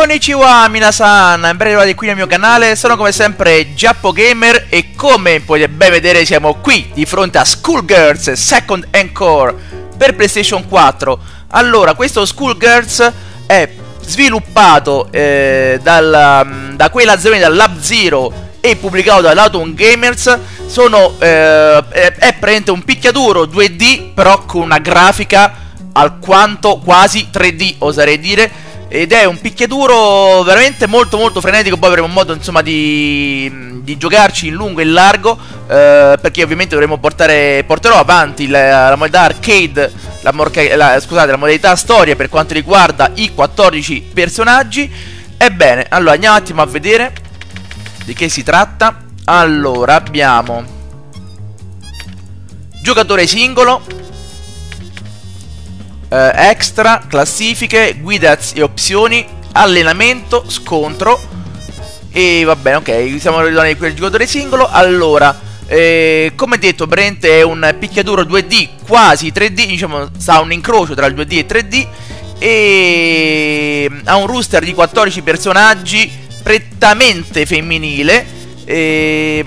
Konnichiwa minasan, ben arrivati qui nel mio canale, sono come sempre Giappo Gamer e come potete ben vedere siamo qui di fronte a Schoolgirls Second Encore per PlayStation 4 Allora, questo Schoolgirls è sviluppato eh, dal, da quella azienda da Lab Zero e pubblicato da Laton Gamers. Sono, eh, è, è praticamente un picchiaduro 2D però con una grafica alquanto quasi 3D oserei dire ed è un picchiaduro veramente molto molto frenetico. Poi avremo modo insomma di, di giocarci in lungo e in largo eh, Perché ovviamente dovremo portare Porterò avanti la, la modalità arcade la, la, Scusate la modalità storia per quanto riguarda i 14 personaggi. Ebbene allora andiamo un attimo a vedere Di che si tratta. Allora abbiamo Giocatore singolo eh, extra, classifiche, guida e opzioni, allenamento, scontro. E va bene, ok, siamo arrivati a quel giocatore singolo. Allora, eh, come detto, Brent è un picchiaduro 2D quasi 3D, diciamo, sta un incrocio tra il 2D e 3D e ha un rooster di 14 personaggi prettamente femminile. E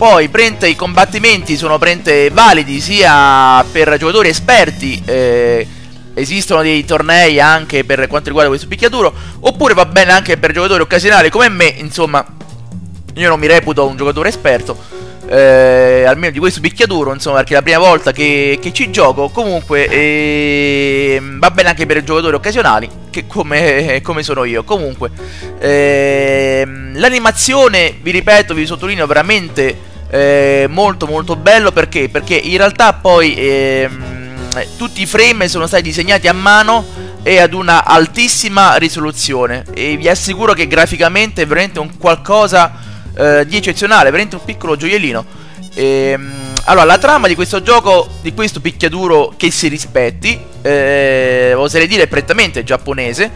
poi prende i combattimenti sono prende validi sia per giocatori esperti eh, Esistono dei tornei anche per quanto riguarda questo picchiaduro Oppure va bene anche per giocatori occasionali come me Insomma Io non mi reputo un giocatore esperto eh, Almeno di questo picchiaduro Insomma perché è la prima volta che, che ci gioco Comunque eh, Va bene anche per giocatori occasionali che come, come sono io Comunque eh, L'animazione vi ripeto vi sottolineo veramente eh, molto molto bello perché? Perché in realtà poi ehm, tutti i frame sono stati disegnati a mano e ad una altissima risoluzione e vi assicuro che graficamente è veramente un qualcosa eh, di eccezionale, veramente un piccolo gioiellino. Ehm, allora, la trama di questo gioco, di questo picchiaduro che si rispetti, eh, oserei dire prettamente giapponese,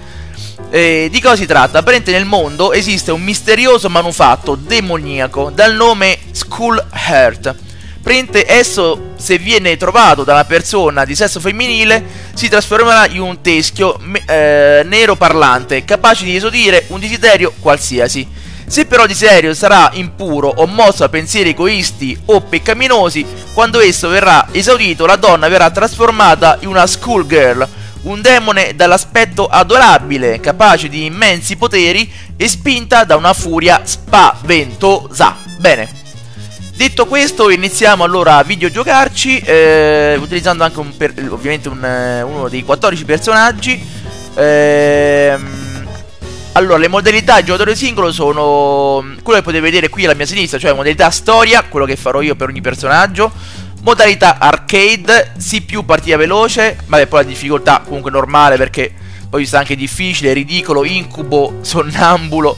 eh, di cosa si tratta? Apparentemente nel mondo esiste un misterioso manufatto demoniaco dal nome Skull Heart. Prende esso, se viene trovato da una persona di sesso femminile, si trasformerà in un teschio eh, nero parlante, capace di esodire un desiderio qualsiasi. Se però desiderio sarà impuro o mosso da pensieri egoisti o peccaminosi, quando esso verrà esaudito, la donna verrà trasformata in una schoolgirl, un demone dall'aspetto adorabile, capace di immensi poteri e spinta da una furia spaventosa. Bene. Detto questo, iniziamo allora a videogiocarci, eh, utilizzando anche un per, ovviamente un, eh, uno dei 14 personaggi. Ehm, allora, le modalità giocatore singolo sono quello che potete vedere qui alla mia sinistra, cioè modalità storia, quello che farò io per ogni personaggio Modalità arcade, sì più partita veloce, vabbè poi la difficoltà comunque normale perché poi sta anche difficile, ridicolo, incubo, sonnambulo,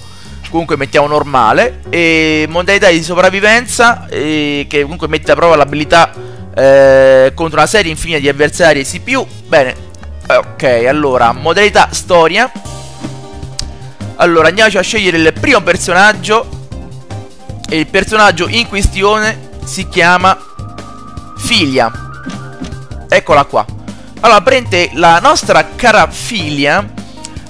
comunque mettiamo normale. E modalità di sopravvivenza eh, che comunque mette a prova l'abilità eh, contro una serie infinita di avversari e più. Bene, ok, allora, modalità storia. Allora, andiamoci a scegliere il primo personaggio. E il personaggio in questione si chiama Filia. Eccola qua. Allora, prende la nostra cara Filia.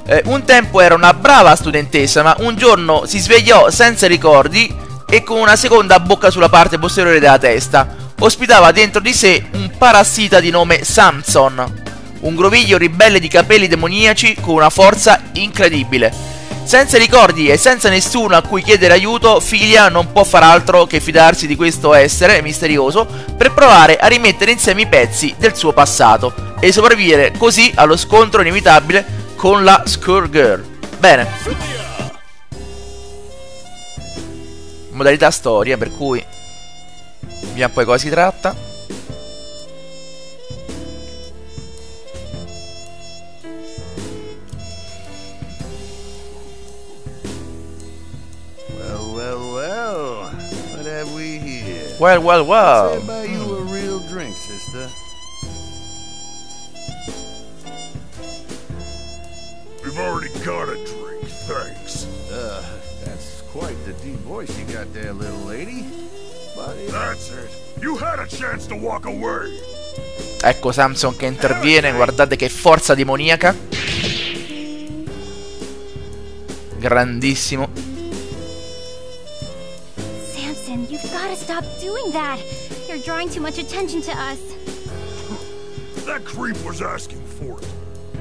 Eh, un tempo era una brava studentessa, ma un giorno si svegliò senza ricordi e con una seconda bocca sulla parte posteriore della testa. Ospitava dentro di sé un parassita di nome Samson, un groviglio ribelle di capelli demoniaci con una forza incredibile. Senza ricordi e senza nessuno a cui chiedere aiuto, Filia non può far altro che fidarsi di questo essere misterioso per provare a rimettere insieme i pezzi del suo passato e sopravvivere così allo scontro inevitabile con la Scourgirl. Bene. Modalità storia, per cui vediamo poi cosa si tratta. Well, well, well. Say buy you a real drink, sister. We've already got a drink, thanks. Uh, that's quite the deep voice you got there, little lady. But That's it. You had a chance to walk away. Ecco Samson che interviene, guardate che forza demoniaca. grandissimo. Stop doing that. You're drawing too much attention to us. That creep was asking for it.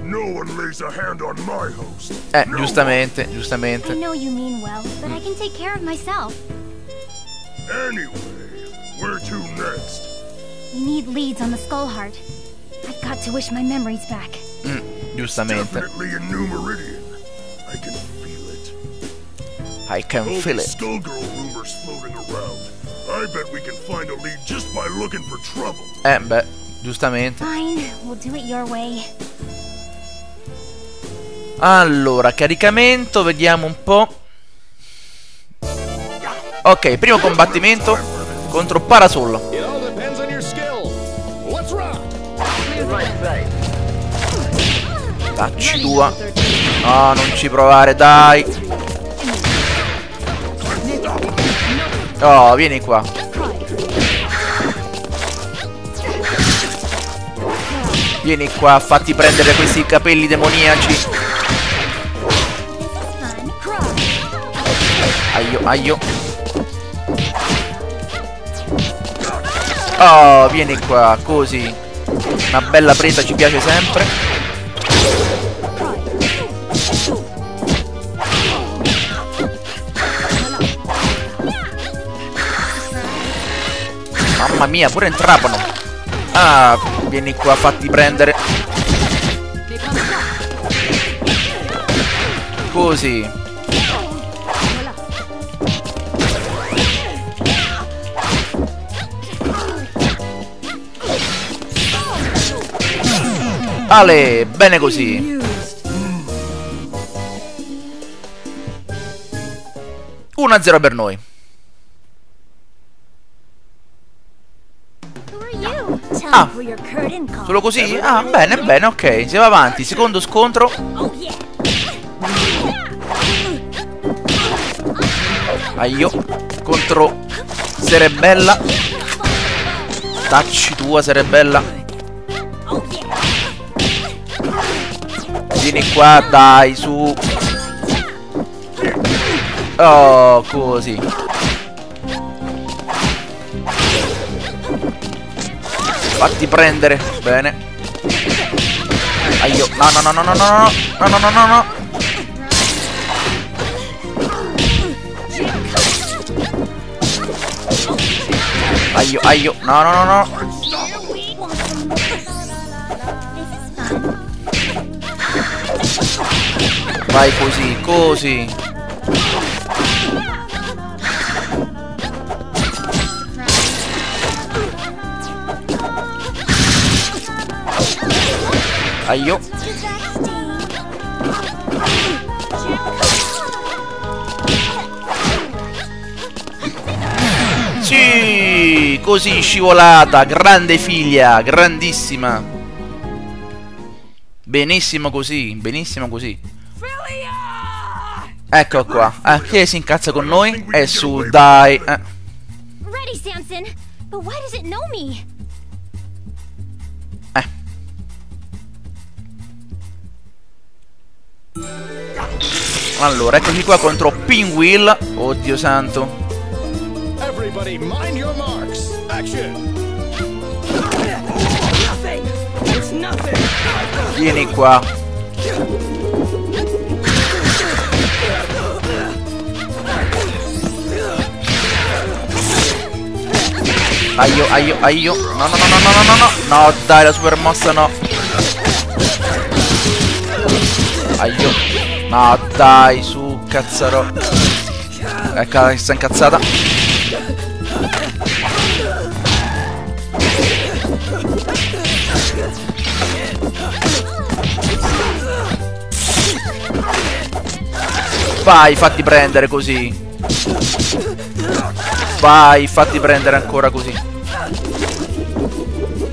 No one lays a hand on my host. Eh, No giustamente, I giustamente. know you mean well, but I can take care of myself. one. Anyway, where to next? We need leads on the Skull Heart. I've got to wish my memories back. Mm, giustamente. Definitely a new meridian. I can feel it. I can All feel these it. Skullgirl rumors floating around. I bet we can find a lead just by looking for trouble. Eh, beh, giustamente. Fine, we'll do it your way. Allora, caricamento, vediamo un po'. Ok, primo combattimento contro Parasol. It all depends on your skill. Let's rock. Dacci tua. No, non ci provare, dai. Oh, vieni qua. Vieni qua, fatti prendere questi capelli demoniaci. Aio, aio. Oh, vieni qua, così. Una bella presa ci piace sempre. Mia, pure entrapano. Ah, vieni qua, fatti prendere. Così. Ale, bene così. 1-0 per noi. Solo così? Ah, bene, bene, ok. Si va avanti. Secondo scontro. Aio. Contro Serebella. Tacci tua, Serebella. Vieni qua, dai, su. Oh, così. Fatti prendere. Bene. Aio. No, no, no, no, no, no, no. No, no, no, no, no. Aio, aio. No, no, no, no. Vai così, così. Aio. Sì, così scivolata, grande figlia, grandissima. Benissimo così, benissimo così. Ecco qua. Eh, che si incazza con noi? E su, dai. Eh. Ready, Samson. But why does it know? Allora, eccoci qua contro Pinwheel. Oddio santo. Everybody, mind your marks. Action. Vieni qua. Aio, aio, aio. No, no, no, no, no, no, no, no. Dai, la super mossa no. Aio. No, dai, su, cazzaro. Ecco, che sta incazzata. Vai, fatti prendere così. Vai, fatti prendere ancora così.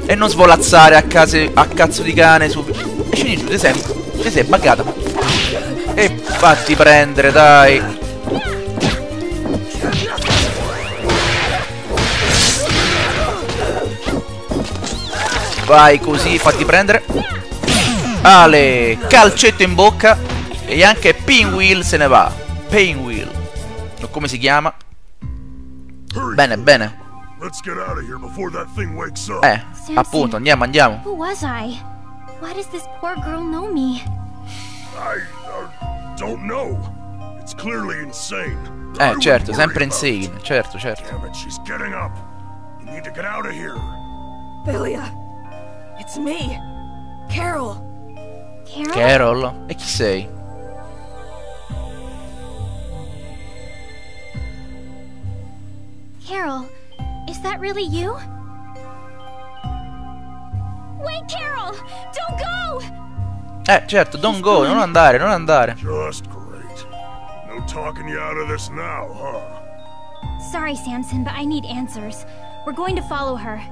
E non svolazzare a, case, a cazzo di cane su... E scendi giù, ti sei, ti sei buggata. E fatti prendere, dai. Vai così, fatti prendere. Ale, calcetto in bocca. E anche Pinwheel se ne va. Painwheel. O come si chiama? Bene, bene. let's get out of here before that thing wakes up. Eh, appunto, andiamo, andiamo. Who was I? Why does this poor girl know me? I don't know. It's clearly insane. Eh, wouldn't certo, sempre about insane. it. Certo, certo. Damn it, she's getting up. You need to get out of here. Philia, it's me, Carol. Carol? Carol? E chi sei? Carol, is that really you? Wait, Carol! Don't go! Eh, certo, don't go, non andare, non andare. Just great. No talking you out of this now, huh? Sorry, Samson, but I need answers. We're going to follow her.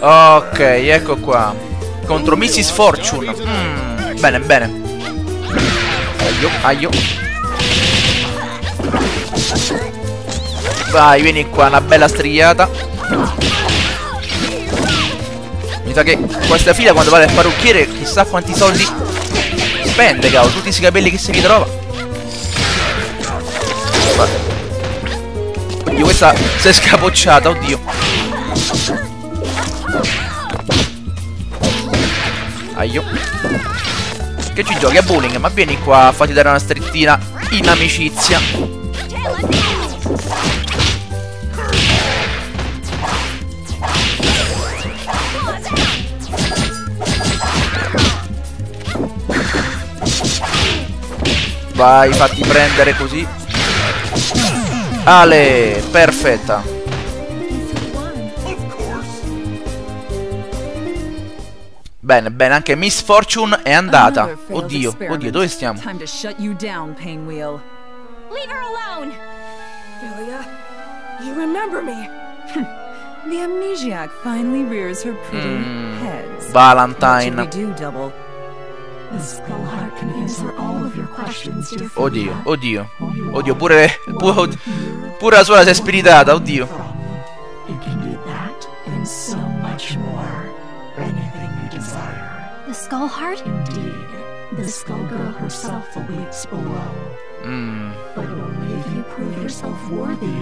Ok, ecco qua. Contro Mrs. Fortune. Mm, bene, bene. Aio, aio. Vai, vieni qua, una bella strigliata. Mi sa che questa figlia quando va dal parrucchiere chissà quanti soldi spende, cavolo, tutti questi capelli che si ritrova. Guarda. Oddio, questa si è scapocciata, oddio. Aio. Che ci giochi a bowling? Ma vieni qua, fatti dare una strettina in amicizia. Vai, fatti prendere così. Ale, perfetta. Bene, bene, anche Miss Fortune è andata. Oddio, oddio, dove stiamo? You down, Painwheel. Leave her alone! Philia, you remember me. The amnesiac finally rears her pretty Mm. What Valentine. Should we do, Double? The Skullheart can answer all of your questions, dear Oddio, oddio. Oddio, pure, pure, pure la suola si è spiritata, oddio. It can do that and so much more. Anything you desire. The Skull Heart? Indeed, the Skullgirl herself awaits below. Mm. But only if you prove yourself worthy.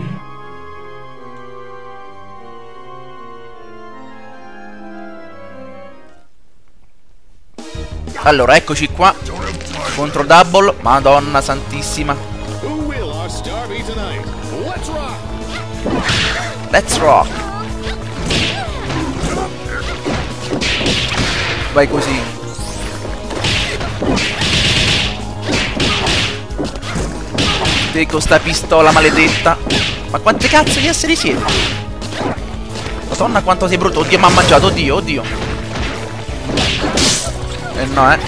Allora, eccoci qua. Contro Double. Madonna santissima. Let's rock. Vai così. Te con sta pistola maledetta. Ma quante cazzo di esseri siete? Madonna quanto sei brutto. Oddio, mi ha mangiato. Oddio, oddio. Eh no, eh.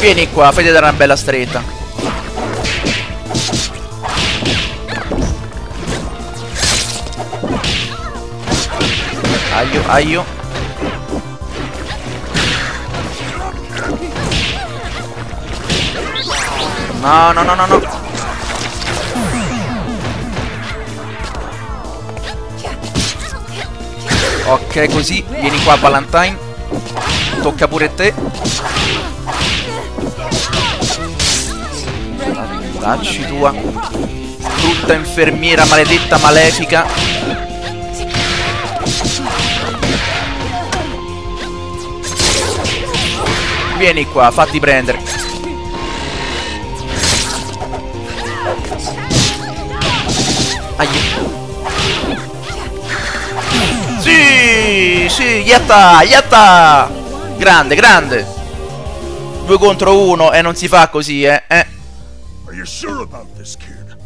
Vieni qua, fai dare una bella stretta. Aio, aio. No, no, no, no, no. Ok, così. Vieni qua, Valentine. Tocca pure te. Dacci tua. Brutta infermiera maledetta malefica. Vieni qua, fatti prendere. Aia. Sì, yatta, yatta. Grande, grande. Due contro uno e non si fa così, eh. eh. Are you sure about this, kid?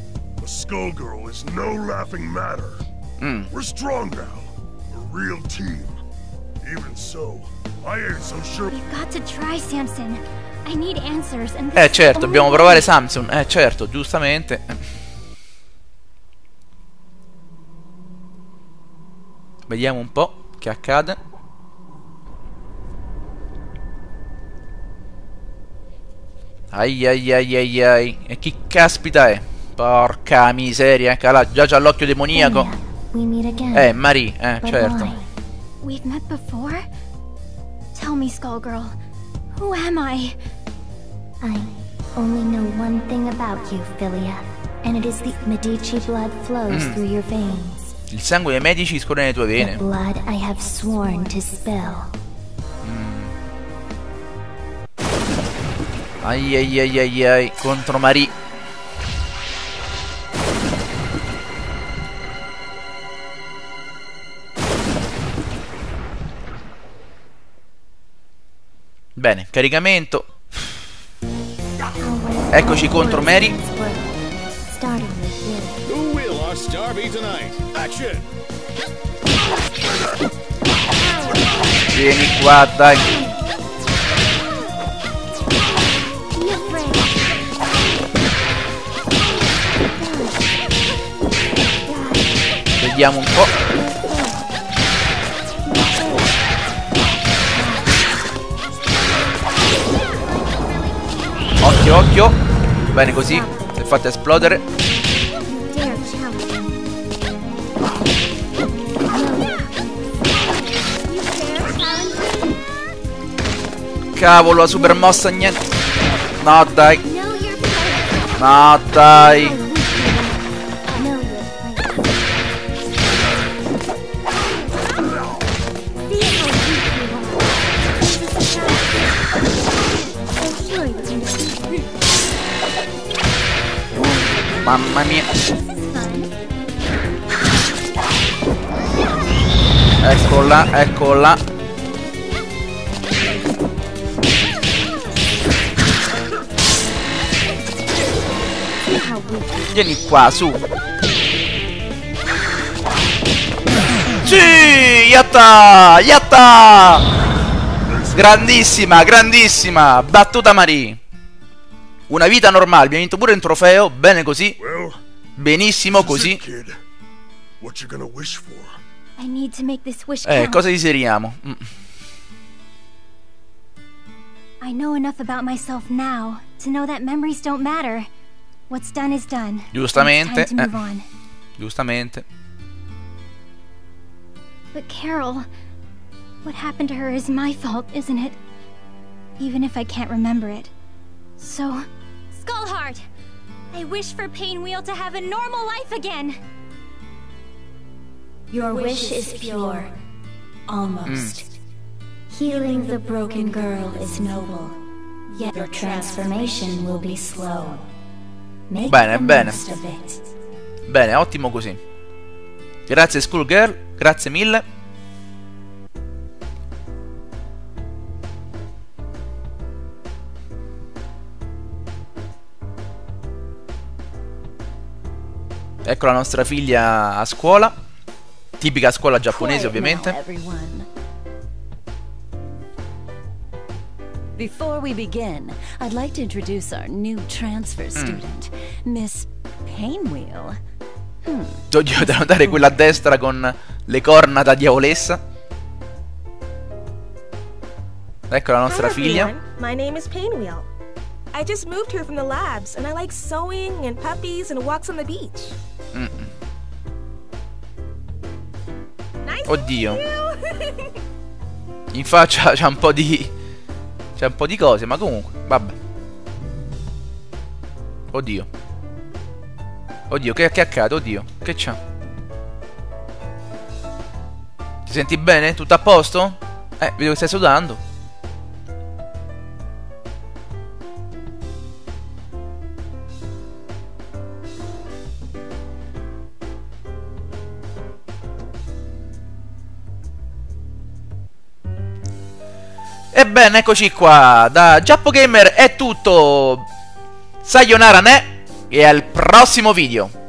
The Skullgirl is no laughing matter. Mm. We're strong now. A real team. Even so, I ain't so sure. We've got to try, Samson. I need answers, and Eh certo, dobbiamo provare way. Samsung. Eh certo, giustamente. Vediamo un po' che accade. Ai ai ai ai ai. E chi caspita è? Porca miseria, cala, già c'ha l'occhio demoniaco. Eh, Marie, eh, certo. We've met before? Tell me, Skullgirl. Who am I? I only know one thing about you, Philia. And it is the Medici blood flows Mm. through your veins. Il sangue dei medici scorre nelle tue vene. spill. Ai ai ai ai ai, contro Marie. Bene, caricamento. Eccoci contro Mary. Who will our star be tonight? Action! Vieni qua, dai. Vediamo un po'. Occhio, occhio. Bene così. È fatta esplodere. Cavolo, la super mossa niente. No, dai. No, dai. Know your place. See Vieni qua, su. Sì, yatta, yatta. Grandissima, grandissima. Battuta Marie. Una vita normale, abbiamo vinto pure un trofeo, bene così. Benissimo così. Eh, cosa desideriamo? Mm. I know enough about myself now to know that memories don't matter. What's done is done. Giustamente, It's time eh. Giustamente. But Carol, what happened to her is my fault, isn't it? Even if I can't remember it. So, Skullheart, I wish for Painwheel to have a normal life again. Your wish is pure. Almost. Healing the broken girl is noble. Yet your transformation will be slow. Bene, bene. Bene, ottimo così. Grazie Schoolgirl, grazie mille. Ecco la nostra figlia a scuola. Tipica scuola giapponese, ovviamente. Before we begin, I'd like to introduce our new transfer student, Miss Painwheel. Oddio, da notare quella a destra con le corna da diavolessa. Ecco la nostra Hi, figlia. everyone. My name is Painwheel. I just moved here from the labs, and I like sewing and puppies and walks on the beach. Nice to Oddio. In faccia c'ha un po' di. C'è un po' di cose, ma comunque, vabbè. Oddio. Oddio, che, che accade? Oddio, che c'ha? Ti senti bene? Tutto a posto? Eh, vedo che stai sudando. Ebbene, eccoci qua. Da Giappo Gamer è tutto. Sayonara ne. E al prossimo video.